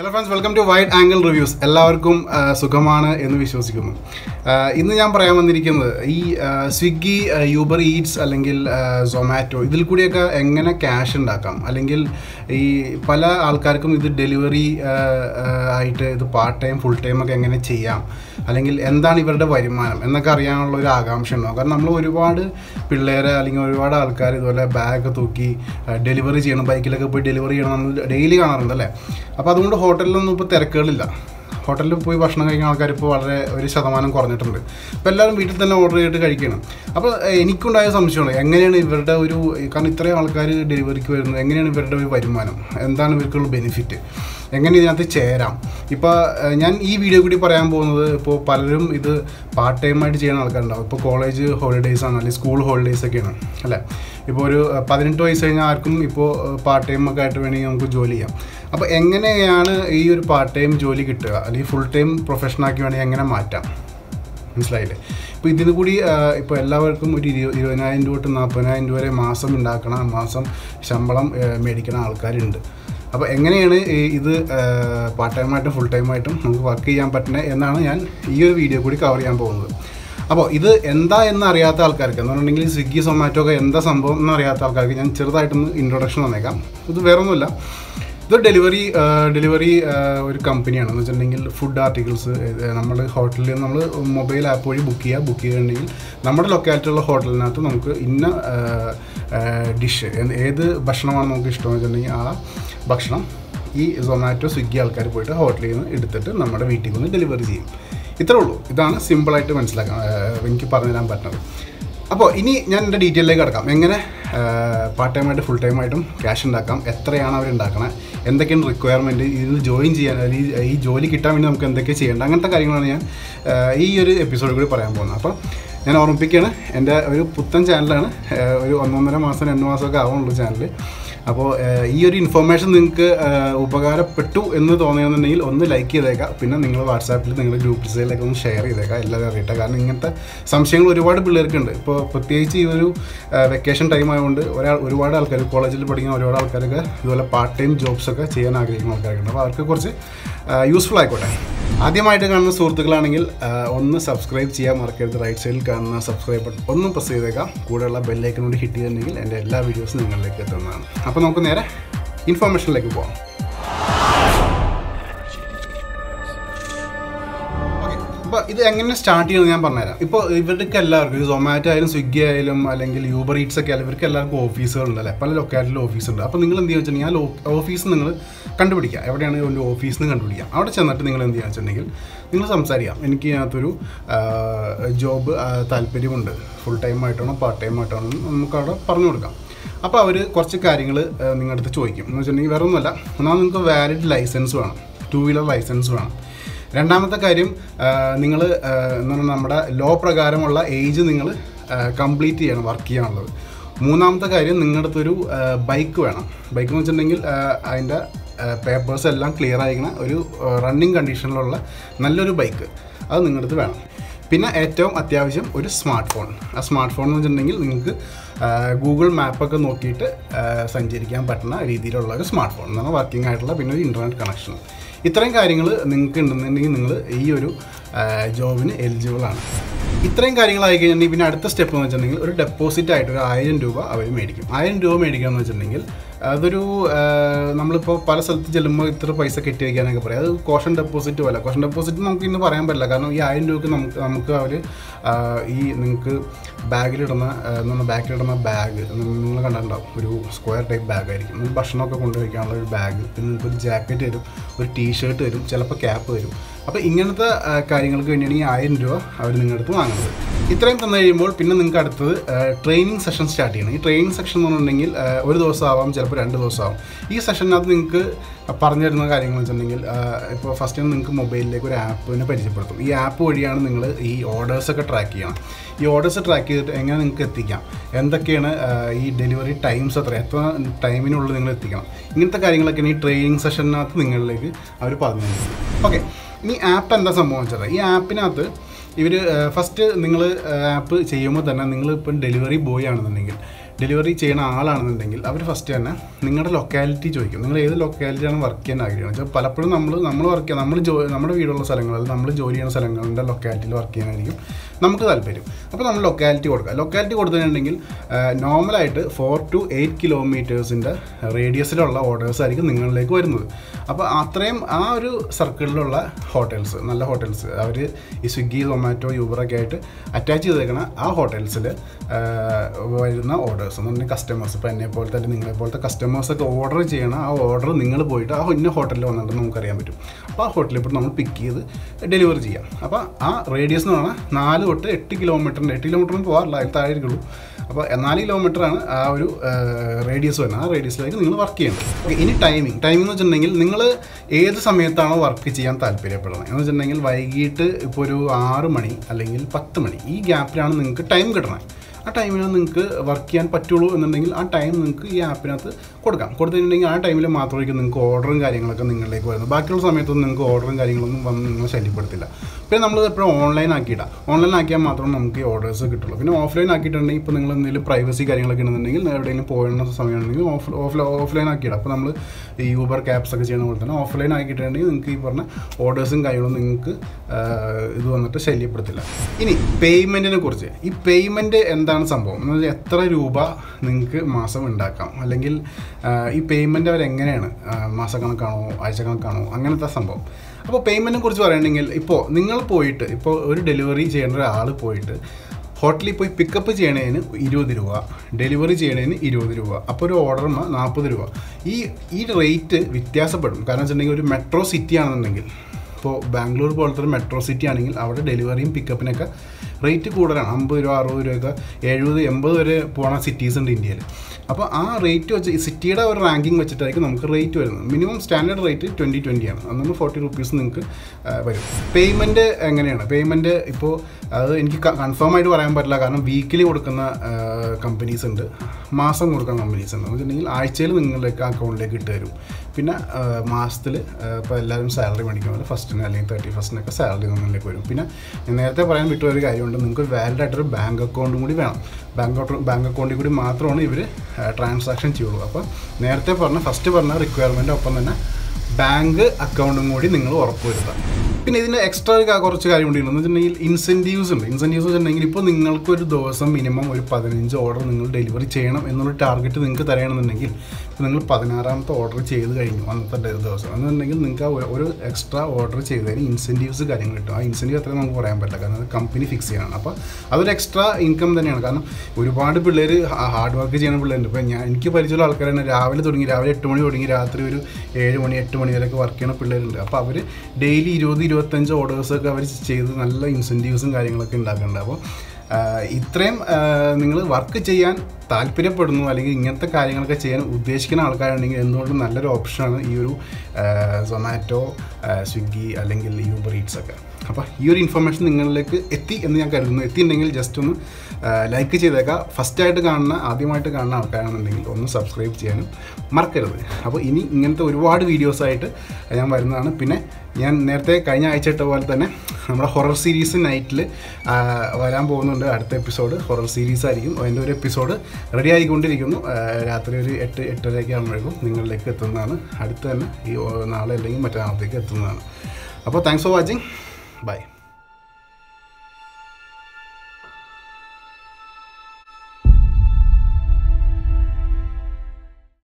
Hello friends welcome to wide angle reviews എല്ലാവർക്കും സുഖമാണ് എന്ന് വിശ്വസിക്കുന്നു. ഇന്ന് ഞാൻ പറയാൻ വന്നിരിക്കുന്നത് ഈ സ്വിഗ്ഗി യൂബർ ഈറ്റ്സ് അല്ലെങ്കിൽ സൊമാറ്റോ ഇതിൽ കൂടിയൊക്കെ എങ്ങനെ ക്യാഷ് ഉണ്ടാക്കാം? അല്ലെങ്കിൽ ഈ പല ആൾക്കാർക്കും ഇത് ഡെലിവറി ആയിട്ട് ഇത് പാർട്ട് ടൈം ഫുൾ ടൈം ഒക്കെ എങ്ങനെ ചെയ്യാം? അല്ലെങ്കിൽ എന്താണ് ഇവരുടെ വരുമാനം? എന്നൊക്കെ അറിയാനുള്ള ഒരു ആകാംക്ഷ ഉണ്ടാവും. കാരണം നമ്മൾ ഒരുപാട് പിള്ളേരെ അല്ലെങ്കിൽ ഒരുപാട് ആൾക്കാർ ഇതുപോലെ ബാഗ് തൂക്കി ഡെലിവറി ചെയ്യണം ബൈക്കിലൊക്കെ പോയി ഡെലിവറി ചെയ്യണം നമ്മൾ ഡെയിലി കാണാറുണ്ട് അല്ലേ അപ്പോൾ അതുകൊണ്ട് ഹോട്ടലിലൊന്നും ഇപ്പോൾ തിരക്കുകളില്ല. ഹോട്ടലിൽ പോയി ഭക്ഷണം കഴിക്കുന്ന ആൾക്കാർ ഇപ്പോൾ വളരെ ഒരു ശതമാനം കുറഞ്ഞിട്ടുണ്ട്. അപ്പോൾ എല്ലാവരും വീട്ടിൽ തന്നെ ഓർഡർ ചെയ്തിട്ട് കഴിക്കണം. അപ്പോൾ എനിക്കുണ്ടായ സംശയമാണ് എങ്ങനെയാണ് ഇവരുടെ ഒരു കാരണം ഇത്രയും ആൾക്കാർ ഡെലിവറിക്ക് വരുന്നത് എങ്ങനെയാണ് ഇവരുടെ ഒരു വരുമാനം? എന്താണ് ഇവർക്കുള്ള ബെനിഫിറ്റ് എങ്ങനെ ഇതിനകത്ത് ചേരാം? ഇപ്പോൾ ഞാൻ ഈ വീഡിയോ കൂടി പറയാൻ പോകുന്നത് ഇപ്പോൾ പലരും ഇത് പാർട്ട് ടൈമായിട്ട് ചെയ്യുന്ന ആൾക്കാരുണ്ടാവും. ഇപ്പോൾ കോളേജ് ഹോളിഡേയ്സ് ആണ് അല്ലെങ്കിൽ സ്കൂൾ ഹോളിഡേയ്സ് ഒക്കെയാണ് അല്ലേ? ഇപ്പോൾ ഒരു പതിനെട്ട് വയസ്സ് കഴിഞ്ഞാൽ ആർക്കും ഇപ്പോൾ പാർട്ട് ടൈം ഒക്കെ ആയിട്ട് വേണമെങ്കിൽ നമുക്ക് ജോലി ചെയ്യാം. അപ്പോൾ എങ്ങനെയാണ് ഈ ഒരു പാർട്ട് ടൈം ജോലി കിട്ടുക? അല്ലെങ്കിൽ ഫുൾ ടൈം പ്രൊഫഷനാക്കി വേണമെങ്കിൽ എങ്ങനെ മാറ്റാം? മനസ്സിലായില്ലേ? ഇപ്പൊ ഇതിന് കൂടി ഇപ്പോൾ എല്ലാവർക്കും ഒരു ഇരു ഇരുപതിനായിരം രൂപ തൊട്ട് നാൽപ്പതിനായിരം രൂപ വരെ മാസം ഉണ്ടാക്കണ. മാസം ശമ്പളം മേടിക്കണ ആൾക്കാരുണ്ട്. അപ്പോൾ എങ്ങനെയാണ് ഇത് പാർട്ട് ടൈമായിട്ടും ഫുൾ ടൈമായിട്ടും നമുക്ക് വർക്ക് ചെയ്യാൻ പറ്റണേ എന്നാണ് ഞാൻ ഈ ഒരു വീഡിയോ കൂടി കവർ ചെയ്യാൻ പോകുന്നത്. അപ്പോൾ ഇത് എന്താ എന്ന് അറിയാത്ത ആൾക്കാർക്ക് എന്ന് പറഞ്ഞിട്ടുണ്ടെങ്കിൽ സ്വിഗ്ഗി സൊമാറ്റോ ഒക്കെ എന്താ സംഭവം എന്ന് അറിയാത്ത ആൾക്കാർക്ക് ഞാൻ ചെറുതായിട്ടൊന്ന് ഇൻട്രൊഡക്ഷൻ തന്നേക്കാം. ഇത് വേറൊന്നുമില്ല. ഇത് ഡെലിവറി ഡെലിവറി ഒരു കമ്പനിയാണ് എന്ന് വെച്ചിട്ടുണ്ടെങ്കിൽ ഫുഡ് ആർട്ടിക്കിൾസ് നമ്മൾ ഹോട്ടലിൽ നമ്മൾ മൊബൈൽ ആപ്പ് വഴി ബുക്ക് ചെയ്യുക ബുക്ക് ചെയ്യുകയാണെങ്കിൽ നമ്മുടെ ലൊക്കാലിറ്റിയുള്ള ഹോട്ടലിനകത്ത് നമുക്ക് ഇന്ന ഡിഷ് ഏത് ഭക്ഷണമാണ് നമുക്ക് ഇഷ്ടമെന്ന് വെച്ചിട്ടുണ്ടെങ്കിൽ ആ ഭക്ഷണം ഈ സൊമാറ്റോ സ്വിഗ്ഗി ആൾക്കാർ പോയിട്ട് ഹോട്ടലിൽ നിന്ന് എടുത്തിട്ട് നമ്മുടെ വീട്ടിൽ നിന്ന് ഡെലിവറി ചെയ്യും. ഇത്രേ ഉള്ളൂ. ഇതാണ് സിമ്പിളായിട്ട് മനസ്സിലാക്കാൻ എനിക്ക് പറഞ്ഞു തരാൻ പറ്റുന്നത്. അപ്പോൾ ഇനി ഞാൻ എന്റെ ഡീറ്റെയിലേക്ക് കിടക്കാം. എങ്ങനെ പാർട്ട് ടൈമായിട്ട് ഫുൾ ടൈമായിട്ടും ക്യാഷ് ഉണ്ടാക്കാം. എത്രയാണ് അവർ ഉണ്ടാക്കണത് എന്തൊക്കെയാണ് റിക്വയർമെന്റ് ഇതിന് ജോയിൻ ചെയ്യാൻ അല്ലെങ്കിൽ ഈ ജോലി കിട്ടാൻ വേണ്ടി നമുക്ക് എന്തൊക്കെ ചെയ്യേണ്ട? അങ്ങനത്തെ കാര്യങ്ങളാണ് ഞാൻ ഈ ഒരു എപ്പിസോഡ് കൂടി പറയാൻ പോകുന്നത്. അപ്പോൾ ഞാൻ ഓർമ്മിപ്പിക്കുകയാണ് എന്റെ ഒരു പുത്തൻ ചാനലാണ് ഒരു ഒന്നൊന്നര മാസം രണ്ട് മാസമൊക്കെ ആവുന്നുള്ളൂ ചാനൽ അപ്പോൾ ഈ ഒരു ഇൻഫർമേഷൻ നിങ്ങൾക്ക് ഉപകാരപ്പെട്ടു എന്ന് തോന്നിയെന്നുണ്ടെങ്കിൽ ഒന്ന് ലൈക്ക് ചെയ്തേക്കാം. പിന്നെ നിങ്ങൾ വാട്സാപ്പിൽ നിങ്ങളുടെ ഗ്രൂപ്പ് ഗ്രൂപ്പ്സിലേക്ക് ഒന്ന് ഷെയർ ചെയ്തേക്കാം. എല്ലാവരും അറിയട്ടെ. കാരണം ഇങ്ങനത്തെ സംശയങ്ങൾ ഒരുപാട് പിള്ളേർക്കുണ്ട്. ഇപ്പോൾ പ്രത്യേകിച്ച് ഈ ഒരു വെക്കേഷൻ ടൈം ആയതുകൊണ്ട് ഒരാൾ ഒരുപാട് ആൾക്കാർ കോളേജിൽ പഠിക്കുന്ന ഒരുപാട് ആൾക്കാരൊക്കെ ഇതുപോലെ പാർട്ട് ടൈം ജോബ്സൊക്കെ ചെയ്യാൻ ആഗ്രഹിക്കുന്ന ആൾക്കാരൊക്കെ ഉണ്ട്. അപ്പോൾ അവർക്ക് കുറച്ച് യൂസ്ഫുൾ ആയിക്കോട്ടെ. ആദ്യമായിട്ട് കാണുന്ന സുഹൃത്തുക്കളാണെങ്കിൽ ഒന്ന് സബ്സ്ക്രൈബ് ചെയ്യാൻ മറക്കരുത്. റൈറ്റ് സൈഡിൽ കാണുന്ന സബ്സ്ക്രൈബ് ബട്ടൺ ഒന്ന് പ്രസ് ചെയ്തേക്കാം. കൂടെയുള്ള ബെല്ലൈക്കനോട് ഹിറ്റ് ചെയ്തിട്ടുണ്ടെങ്കിൽ എന്റെ എല്ലാ വീഡിയോസും നിങ്ങളിലേക്ക് എത്തുന്നതാണ്. അപ്പോൾ നമുക്ക് നേരെ ഇൻഫോർമേഷനിലേക്ക് പോകാം അപ്പോൾ ഇത് എങ്ങനെ സ്റ്റാർട്ട് ചെയ്യുന്നത് ഞാൻ പറഞ്ഞുതരാം. ഇപ്പോൾ ഇവർക്ക് എല്ലാവർക്കും സൊമാറ്റോ ആയാലും സ്വിഗ്ഗി ആയാലും അല്ലെങ്കിൽ യൂബർ ഈറ്റ്സ് ഒക്കെ ആയാലും ഇവർക്ക് എല്ലാവർക്കും ഓഫീസുകളുണ്ട് അല്ലെ പല ലൊക്കാലിറ്റിയിൽ ഓഫീസുണ്ട് അപ്പോൾ നിങ്ങൾ എന്ത് ചെയ്യുക ഓഫീസ് നിങ്ങൾ കണ്ടുപിടിക്കുക. എവിടെയാണ് ഒരു ഓഫീസ് എന്ന് കണ്ടുപിടിക്കുക. അവിടെ ചെന്നിട്ട് നിങ്ങൾ എന്ത് ചെയ്യുക നിങ്ങൾ സംസാരിക്കാം. എനിക്ക് ഇതിനകത്തൊരു ജോബ് താല്പര്യമുണ്ട്. ഫുൾ ടൈം ആയിട്ടാണോ പാർട്ട് ടൈം ആയിട്ടാണോ നമുക്ക് അവിടെ പറഞ്ഞു കൊടുക്കാം. അപ്പോൾ അവർ കുറച്ച് കാര്യങ്ങൾ നിങ്ങളുടെ അടുത്ത് ചോദിക്കും. എന്ന് വെച്ചിട്ടുണ്ടെങ്കിൽ വേറെ ഒന്നുമല്ല ഒന്നാമത് നിങ്ങൾക്ക് വാലിഡ് ലൈസൻസ് വേണം. ടു വീലർ ലൈസൻസ് വേണം. രണ്ടാമത്തെ കാര്യം നിങ്ങൾ നമ്മുടെ ലോ പ്രകാരമുള്ള ഏജ് നിങ്ങൾ കംപ്ലീറ്റ് ചെയ്യണം വർക്ക് ചെയ്യാനുള്ളത്. മൂന്നാമത്തെ കാര്യം നിങ്ങളുടെ അടുത്തൊരു ബൈക്ക് വേണം. ബൈക്ക് എന്ന് വെച്ചിട്ടുണ്ടെങ്കിൽ അതിന്റെ പേപ്പേഴ്സ് എല്ലാം ക്ലിയർ ആയിരിക്കണ ഒരു റണ്ണിങ് കണ്ടീഷനിലുള്ള നല്ലൊരു ബൈക്ക് അത് നിങ്ങളുടെ അടുത്ത് വേണം. പിന്നെ ഏറ്റവും അത്യാവശ്യം ഒരു സ്മാർട്ട് ഫോൺ ആ സ്മാർട്ട് ഫോൺ എന്ന് വെച്ചിട്ടുണ്ടെങ്കിൽ നിങ്ങൾക്ക് ഗൂഗിൾ മാപ്പൊക്കെ നോക്കിയിട്ട് സഞ്ചരിക്കാൻ പറ്റുന്ന രീതിയിലുള്ള ഒരു സ്മാർട്ട് ഫോൺ എന്നാണ് വർക്കിംഗ് ആയിട്ടുള്ള പിന്നെ ഒരു ഇന്റർനെറ്റ് കണക്ഷൻ ഇത്രയും കാര്യങ്ങൾ നിങ്ങൾക്ക് ഉണ്ടെന്നുണ്ടെങ്കിൽ നിങ്ങൾ ഈ ഒരു ജോബിന് എലിജിബിൾ ആണ്. ഇത്രയും കാര്യങ്ങളായി കഴിഞ്ഞിട്ടുണ്ടെങ്കിൽ പിന്നെ അടുത്ത സ്റ്റെപ്പ് എന്ന് വെച്ചിട്ടുണ്ടെങ്കിൽ ഒരു ഡെപ്പോസിറ്റ് ആയിട്ട് ഒരു ആയിരം രൂപ അവർ മേടിക്കും. ആയിരം രൂപ മേടിക്കുക എന്ന് വെച്ചിട്ടുണ്ടെങ്കിൽ അതൊരു നമ്മളിപ്പോൾ പല സ്ഥലത്ത് ചെല്ലുമ്പോൾ ഇത്ര പൈസ കെട്ടി വയ്ക്കാനൊക്കെ പറയും. അത് കോഷൻ ഡെപ്പോസിറ്റ് പോലെ. കോഷൻ ഡെപ്പോസിറ്റ് നമുക്ക് ഇന്ന് പറയാൻ പറ്റില്ല. കാരണം ഈ ആയിരം രൂപയ്ക്ക് നമുക്ക് നമുക്ക് അവർ ഈ നിങ്ങൾക്ക് ബാഗിലിടുന്ന നമ്മുടെ ബാക്കിലിടുന്ന ബാഗ് നിങ്ങൾ കണ്ടിട്ടുണ്ടാവും. ഒരു സ്ക്വയർ ടൈപ്പ് ബാഗ് ആയിരിക്കും. നിങ്ങൾക്ക് ഭക്ഷണമൊക്കെ കൊണ്ടുവയ്ക്കാനുള്ള ഒരു ബാഗ് പിന്നെ നിങ്ങൾക്ക് ഒരു ജാക്കറ്റ് തരും ഒരു ടീഷർട്ട് തരും ചിലപ്പോൾ ക്യാപ്പ് തരും അപ്പോൾ ഇങ്ങനത്തെ കാര്യങ്ങൾക്ക് വേണ്ടിയാണ് ഈ ആയിരം രൂപ അവർ നിങ്ങളുടെ അടുത്ത് വാങ്ങുന്നത്. ഇത്രയും തന്നു കഴിയുമ്പോൾ പിന്നെ നിങ്ങൾക്ക് അടുത്തത് ട്രെയിനിങ് സെഷൻ സ്റ്റാർട്ട് ചെയ്യണം. ഈ ട്രെയിനിങ് സെഷൻ എന്ന് പറഞ്ഞിട്ടുണ്ടെങ്കിൽ ഒരു ദിവസം ആവാം ചിലപ്പോൾ രണ്ട് ദിവസം ആവും ഈ സെഷനകത്ത് നിങ്ങൾക്ക് പറഞ്ഞു തരുന്ന കാര്യങ്ങൾ വെച്ചിട്ടുണ്ടെങ്കിൽ ഇപ്പോൾ ഫസ്റ്റ് നിങ്ങൾക്ക് മൊബൈലിലേക്ക് ഒരു ആപ്പിനെ പരിചയപ്പെടുത്തും. ഈ ആപ്പ് വഴിയാണ് നിങ്ങൾ ഈ ഓർഡേഴ്സൊക്കെ ട്രാക്ക് ചെയ്യണം. ഈ ഓർഡേഴ്സ് ട്രാക്ക് ചെയ്തിട്ട് എങ്ങനെ നിങ്ങൾക്ക് എത്തിക്കാം? എന്തൊക്കെയാണ് ഈ ഡെലിവറി ടൈംസ് എത്ര എത്ര ടൈമിനുള്ളിൽ നിങ്ങൾ എത്തിക്കണം? ഇങ്ങനത്തെ കാര്യങ്ങളൊക്കെയാണ് ഈ ട്രെയിനിങ് സെഷനകത്ത് നിങ്ങളിലേക്ക് അവർ പറഞ്ഞു തരുന്നത് ഓക്കെ ഇനി ആപ്പ് എന്താ സംഭവം വെച്ചാൽ ഈ ആപ്പിനകത്ത് ഇവർ ഫസ്റ്റ് നിങ്ങൾ ആപ്പ് ചെയ്യുമ്പോൾ തന്നെ നിങ്ങൾ ഇപ്പം ഡെലിവറി ബോയ് ആണെന്നുണ്ടെങ്കിൽ ഡെലിവറി ചെയ്യുന്ന ആളാണെന്നുണ്ടെങ്കിൽ അവർ ഫസ്റ്റ് തന്നെ നിങ്ങളുടെ ലൊക്കാലിറ്റി ചോദിക്കും. നിങ്ങൾ ഏത് ലൊക്കാലിറ്റിയാണ് വർക്ക് ചെയ്യാൻ ആഗ്രഹിക്കുന്നത്? പലപ്പോഴും നമ്മൾ നമ്മൾ വർക്ക് ചെയ്യുക നമ്മൾ ജോ നമ്മുടെ വീടുള്ള സ്ഥലങ്ങളിൽ നമ്മൾ ജോലി ചെയ്യുന്ന സ്ഥലങ്ങളുടെ ലൊക്കാലിറ്റിയിൽ വർക്ക് ചെയ്യാനായിരിക്കും നമുക്ക് താല്പര്യം. അപ്പോൾ നമ്മൾ ലൊക്കാലിറ്റി കൊടുക്കുക. ലൊക്കാലിറ്റി കൊടുത്തിട്ടുണ്ടെങ്കിൽ നോർമലായിട്ട് ഫോർ ടു എയ്റ്റ് കിലോമീറ്റേഴ്സിന്റെ റേഡിയസിലുള്ള ഓർഡേഴ്സ് ആയിരിക്കും നിങ്ങളിലേക്ക് വരുന്നത്. അപ്പോൾ അത്രയും ആ ഒരു സർക്കിളിലുള്ള ഹോട്ടൽസ് നല്ല ഹോട്ടൽസ് അവർ ഈ സ്വിഗ്ഗി സൊമാറ്റോ യൂബറൊക്കെ ആയിട്ട് അറ്റാച്ച് ചെയ്തേക്കണ ആ ഹോട്ടൽസിൽ വരുന്ന ഓർഡേഴ്സ് എന്ന് പറഞ്ഞാൽ കസ്റ്റമേഴ്സ് ഇപ്പോൾ എന്നെ പോലത്തെ അല്ലെങ്കിൽ നിങ്ങളെ പോലത്തെ കസ്റ്റമേഴ്സൊക്കെ ഓർഡർ ചെയ്യണം ആ ഓർഡർ നിങ്ങൾ പോയിട്ട് ആ ഇന്ന ഹോട്ടലിൽ വന്നിട്ടുണ്ടെന്ന് നമുക്കറിയാൻ പറ്റും. അപ്പോൾ ആ ഹോട്ടലിൽ ഇപ്പോൾ നമ്മൾ പിക്ക് ചെയ്ത് ഡെലിവറി ചെയ്യാം. അപ്പോൾ ആ റേഡിയസ് എന്ന് പറഞ്ഞാൽ നാല് തൊട്ട് എട്ട് കിലോമീറ്ററിന്റെ എട്ട് കിലോമീറ്ററിന് പോകാറില്ല അതിൽ താഴെ ഇരിക്കുള്ളൂ അപ്പോൾ നാല് കിലോമീറ്ററാണ് ആ ഒരു റേഡിയസ് വരുന്നത്. ആ റേഡിയസിലേക്ക് നിങ്ങൾ വർക്ക് ചെയ്യണം ഓക്കെ ഇനി ടൈമിംഗ് ടൈമിംഗ് എന്ന് വെച്ചിട്ടുണ്ടെങ്കിൽ നിങ്ങൾ ഏത് സമയത്താണോ വർക്ക് ചെയ്യാൻ താല്പര്യപ്പെടുന്നത്? എന്ന് വെച്ചിട്ടുണ്ടെങ്കിൽ വൈകിട്ട് ഇപ്പോൾ ഒരു ആറ് മണി അല്ലെങ്കിൽ പത്ത് മണി ഈ ഗ്യാപ്പിലാണ് നിങ്ങൾക്ക് ടൈം കിട്ടണത് ആ ടൈമിന് നിങ്ങൾക്ക് വർക്ക് ചെയ്യാൻ പറ്റുള്ളൂ എന്നുണ്ടെങ്കിൽ ആ ടൈം നിങ്ങൾക്ക് ഈ ആപ്പിനകത്ത് കൊടുക്കാം. കൊടുത്തിട്ടുണ്ടെങ്കിൽ ആ ടൈമിൽ മാത്രമായിരിക്കും നിങ്ങൾക്ക് ഓർഡറും കാര്യങ്ങളൊക്കെ നിങ്ങളിലേക്ക് വരുന്നത്. ബാക്കിയുള്ള സമയത്തൊന്നും നിങ്ങൾക്ക് ഓർഡറും കാര്യങ്ങളൊന്നും വന്ന് നിങ്ങൾ ശല്യപ്പെടുത്തില്ല. പിന്നെ നമ്മൾ എപ്പോഴും ഓൺലൈൻ ആക്കിയിട്ടാണ് ഓൺലൈൻ ആക്കിയാൽ മാത്രം നമുക്ക് ഈ ഓർഡേഴ്സ് കിട്ടുള്ളൂ. പിന്നെ ഓഫ്ലൈൻ ആക്കിയിട്ടുണ്ടെങ്കിൽ ഇപ്പോൾ നിങ്ങൾ എന്തെങ്കിലും പ്രൈവസി കാര്യങ്ങളൊക്കെ ഉണ്ടെന്നുണ്ടെങ്കിൽ എവിടെയെങ്കിലും പോകേണ്ട സമയമാണെങ്കിൽ ഓഫ് ഓഫ് ഓഫ്ലൈൻ ആക്കിയിടാം. അപ്പോൾ നമ്മൾ ഈ യൂബർ ക്യാബ്സ് ഒക്കെ ചെയ്യുന്ന പോലെ തന്നെ ഓഫ്ലൈൻ ആക്കിയിട്ടുണ്ടെങ്കിൽ നിങ്ങൾക്ക് ഈ പറഞ്ഞ ഓർഡേഴ്സും കാര്യങ്ങളും നിങ്ങൾക്ക് ഇത് വന്നിട്ട് ശല്യപ്പെടുത്തില്ല. ഇനി പേയ്മെന്റിനെ കുറിച്ച്. ഈ പേയ്മെന്റ് എന്താണ് സംഭവം? എന്ന് വെച്ചാൽ എത്ര രൂപ നിങ്ങൾക്ക് മാസം ഉണ്ടാക്കാം? അല്ലെങ്കിൽ ഈ പേയ്മെന്റ് അവരെങ്ങനെയാണ് മാസക്കണക്കാണോ ആഴ്ചക്കണക്കാണോ അങ്ങനത്തെ സംഭവം. അപ്പോൾ പേയ്മെന്റിനെ കുറിച്ച് പറയുകയാണെങ്കിൽ ഇപ്പോൾ നിങ്ങൾ പോയിട്ട് ഇപ്പോൾ ഒരു ഡെലിവറി ചെയ്യേണ്ട ഒരാൾ പോയിട്ട് ഹോട്ടലിൽ പോയി പിക്കപ്പ് ചെയ്യണതിന് ഇരുപത് രൂപ ഡെലിവറി ചെയ്യണതിന് ഇരുപത് രൂപ അപ്പോൾ ഒരു ഓർഡർ നാൽപ്പത് രൂപ. ഈ ഈ റേറ്റ് വ്യത്യാസപ്പെടും. കാരണം വെച്ചിട്ടുണ്ടെങ്കിൽ ഒരു മെട്രോ സിറ്റി ആണെന്നുണ്ടെങ്കിൽ ഇപ്പോൾ ബാംഗ്ലൂർ പോലത്തെ ഒരു മെട്രോ സിറ്റി ആണെങ്കിൽ അവിടെ ഡെലിവറിയും പിക്കപ്പിനൊക്കെ റേറ്റ് കൂടുതലാണ്. അമ്പത് രൂപ അറുപത് രൂപയൊക്കെ എഴുപത് എൺപത് വരെ പോണ സിറ്റീസ് ഉണ്ട് ഇന്ത്യയിൽ. അപ്പോൾ ആ റേറ്റ് വെച്ച് സിറ്റിയുടെ ഒരു റാങ്കിങ് വെച്ചിട്ടായിരിക്കും നമുക്ക് റേറ്റ് വരുന്നത്. Minimum standard rate twenty twenty ആണ്. അന്നൊന്ന് ഫോർട്ടി റുപ്പീസ് നിങ്ങൾക്ക് വരും. പേയ്മെന്റ് എങ്ങനെയാണ്? പേയ്മെന്റ് ഇപ്പോൾ അത് എനിക്ക് കൺഫേം ആയിട്ട് പറയാൻ പറ്റില്ല. കാരണം വീക്കിലി കൊടുക്കുന്ന കമ്പനീസ് ഉണ്ട്. മാസം കൊടുക്കുന്ന കമ്പനീസ് ഉണ്ട്. എന്ന് വെച്ചിട്ടുണ്ടെങ്കിൽ ആഴ്ചയിൽ നിങ്ങളിലേക്ക് അക്കൗണ്ടിലേക്ക് ഇട്ട് തരും. പിന്നെ മാസത്തിൽ ഇപ്പോൾ എല്ലാവരും സാലറി മേടിക്കാൻ പോലെ ഫസ്റ്റിന് അല്ലെങ്കിൽ തേർട്ടി ഫസ്റ്റിനൊക്കെ സാലറി നിങ്ങളിലേക്ക് വരും. പിന്നെ നേരത്തെ പറയാൻ വിട്ട ഒരു കാര്യമുണ്ട്. നിങ്ങൾക്ക് വാലിഡ് ആയിട്ടൊരു ബാങ്ക് അക്കൗണ്ടും കൂടി വേണം. ബാങ്ക് ബാങ്ക് അക്കൗണ്ടിൽ കൂടി മാത്രമാണ് ഇവർ ട്രാൻസാക്ഷൻ ചെയ്യുള്ളൂ. അപ്പോൾ നേരത്തെ പറഞ്ഞ ഫസ്റ്റ് പറഞ്ഞ റിക്വയർമെന്റ് ഒപ്പം തന്നെ ബാങ്ക് അക്കൗണ്ടും കൂടി നിങ്ങൾ ഉറപ്പുവരുത്തുക പിന്നെ ഇതിന്റെ എക്സ്ട്രാ കുറച്ച് കാര്യം കൂടി ഉണ്ടെന്ന് വെച്ചിട്ടുണ്ടെങ്കിൽ ഇൻസെന്റീവ്സ് ഉണ്ട്. ഇൻസെന്റീവ്സ് വെച്ചിട്ടുണ്ടെങ്കിൽ ഇപ്പോൾ നിങ്ങൾക്കൊരു ദിവസം മിനിമം ഒരു പതിനഞ്ച് ഓർഡർ നിങ്ങൾ ഡെലിവറി ചെയ്യണം എന്നുള്ള ടാർഗറ്റ് നിങ്ങൾക്ക് തരണമെന്നുണ്ടെങ്കിൽ നിങ്ങൾ പതിനാറാമത്തെ ഓർഡർ ചെയ്ത് കഴിഞ്ഞു അന്നത്തെ ദിവസം. എന്നുണ്ടെങ്കിൽ നിങ്ങൾക്ക് ഒരു എക്സ്ട്രാ ഓർഡർ ചെയ്തതിന് ഇൻസെന്റീവ്സ് കാര്യങ്ങൾ കിട്ടും. ആ ഇൻസെന്റീവ് എത്ര നമുക്ക് പറയാൻ പറ്റില്ല. കാരണം അത് കമ്പനി ഫിക്സ് ചെയ്യണം. അപ്പോൾ അതൊരു എക്സ്ട്രാ ഇൻകം തന്നെയാണ്. കാരണം ഒരുപാട് പിള്ളേർ ഹാർഡ് വർക്ക് ചെയ്യുന്ന പിള്ളേരുണ്ട്. ഇപ്പോൾ ഞാൻ എനിക്ക് പരിചയമുള്ള ആൾക്കാരാണ്. രാവിലെ തുടങ്ങി രാവിലെ എട്ട് മണി തുടങ്ങി രാത്രി ഒരു ഏഴ് മണി എട്ട് മണി വരെയൊക്കെ വർക്ക് ചെയ്യുന്ന പിള്ളേരുണ്ട്. അപ്പോൾ അവർ ഡെയിലി ഇരുപത് ഇരുപത്തഞ്ച് ഓർഡേഴ്സൊക്കെ അവർ ചെയ്ത് നല്ല ഇൻസെന്റീവ്സും കാര്യങ്ങളൊക്കെ ഉണ്ടാക്കുന്നുണ്ട്. അപ്പോൾ ഇത്രയും നിങ്ങൾ വർക്ക് ചെയ്യാൻ താല്പര്യപ്പെടുന്നു അല്ലെങ്കിൽ ഇങ്ങനത്തെ കാര്യങ്ങളൊക്കെ ചെയ്യാൻ ഉദ്ദേശിക്കുന്ന ആൾക്കാരുണ്ടെങ്കിൽ എന്തുകൊണ്ടും നല്ലൊരു ഓപ്ഷനാണ് ഈ ഒരു സൊമാറ്റോ സ്വിഗ്ഗി അല്ലെങ്കിൽ യൂബർ ഈറ്റ്സ് ഒക്കെ. അപ്പോൾ ഈ ഒരു ഇൻഫർമേഷൻ നിങ്ങളിലേക്ക് എത്തി എന്ന് ഞാൻ കരുതുന്നു. എത്തിയിട്ടുണ്ടെങ്കിൽ ജസ്റ്റ് ഒന്ന് ലൈക്ക് ചെയ്തേക്കാം. ഫസ്റ്റായിട്ട് കാണുന്ന ആദ്യമായിട്ട് കാണുന്ന ആൾക്കാരാണെന്നുണ്ടെങ്കിൽ ഒന്ന് സബ്സ്ക്രൈബ് ചെയ്യാനും മറക്കരുത്. അപ്പോൾ ഇനി ഇങ്ങനത്തെ ഒരുപാട് വീഡിയോസായിട്ട് ഞാൻ വരുന്നതാണ്. പിന്നെ ഞാൻ നേരത്തെ കഴിഞ്ഞ ആഴ്ച ഇട്ട പോലെ തന്നെ നമ്മുടെ ഹൊറർ സീരീസ് നൈറ്റിൽ വരാൻ പോകുന്നുണ്ട്. അടുത്ത എപ്പിസോഡ് ഹൊറർ സീരീസ് ആയിരിക്കും. അതിന്റെ ഒരു എപ്പിസോഡ് റെഡി ആയിക്കൊണ്ടിരിക്കുന്നു. രാത്രി ഒരു എട്ട് എട്ടരയൊക്കെ ആകുമ്പോഴേക്കും നിങ്ങളിലേക്ക് എത്തുന്നതാണ്. അടുത്ത് തന്നെ ഈ നാളെ അല്ലെങ്കിൽ മറ്റന്നാളത്തേക്ക് എത്തുന്നതാണ്. അപ്പോൾ താങ്ക്സ് ഫോർ വാച്ചിങ് Bye.